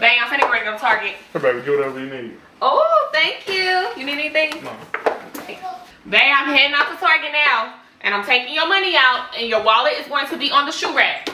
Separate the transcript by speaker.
Speaker 1: Bam, I'm finna go to Target.
Speaker 2: Hey, baby, get whatever you need.
Speaker 1: Oh, thank you. You need anything?
Speaker 2: No.
Speaker 1: Bam, I'm heading out to Target now. And I'm taking your money out. And your wallet is going to be on the shoe rack.